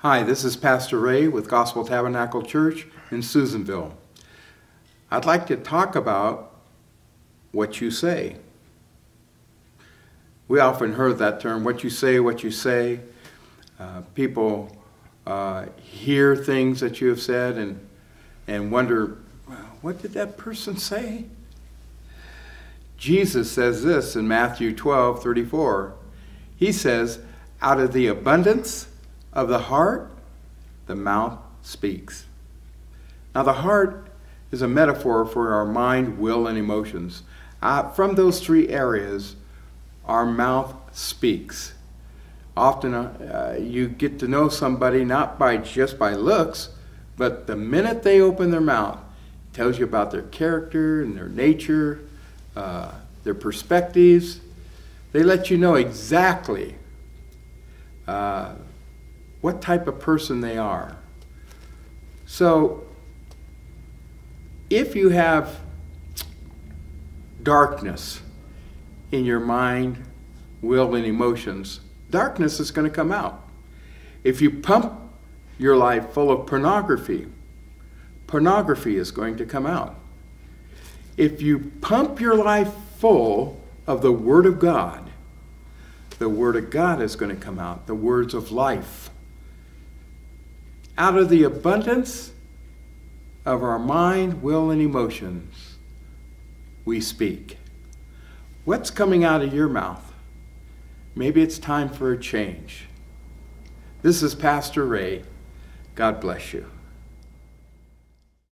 Hi, this is Pastor Ray with Gospel Tabernacle Church in Susanville. I'd like to talk about what you say. We often heard that term, what you say, what you say. Uh, people uh, hear things that you have said and, and wonder, what did that person say? Jesus says this in Matthew 12 34. He says, Out of the abundance of the heart, the mouth speaks. Now, the heart is a metaphor for our mind, will, and emotions. Uh, from those three areas, our mouth speaks. Often uh, you get to know somebody not by just by looks, but the minute they open their mouth, it tells you about their character and their nature, uh, their perspectives. They let you know exactly uh, what type of person they are. So, if you have darkness in your mind, will, and emotions, darkness is going to come out. If you pump your life full of pornography, pornography is going to come out. If you pump your life full of the Word of God, the Word of God is going to come out, the words of life. Out of the abundance of our mind, will, and emotions, we speak. What's coming out of your mouth? Maybe it's time for a change. This is Pastor Ray. God bless you.